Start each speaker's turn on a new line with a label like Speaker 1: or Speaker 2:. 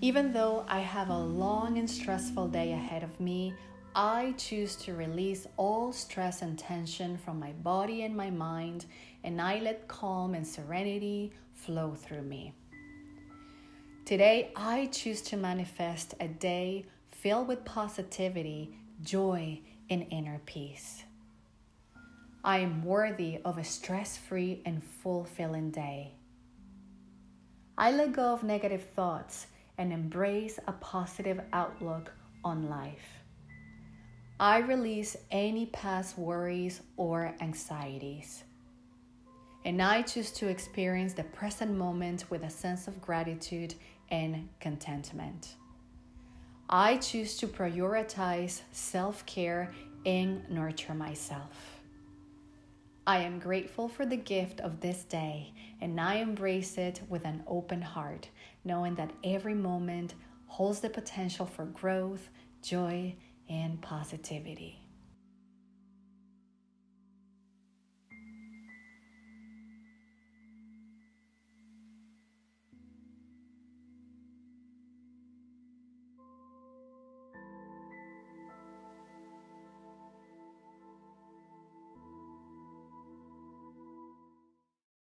Speaker 1: Even though I have a long and stressful day ahead of me, I choose to release all stress and tension from my body and my mind, and I let calm and serenity flow through me. Today, I choose to manifest a day filled with positivity, joy, and inner peace. I am worthy of a stress free and fulfilling day. I let go of negative thoughts and embrace a positive outlook on life. I release any past worries or anxieties. And I choose to experience the present moment with a sense of gratitude and contentment. I choose to prioritize self care and nurture myself. I am grateful for the gift of this day and I embrace it with an open heart, knowing that every moment holds the potential for growth, joy, and positivity.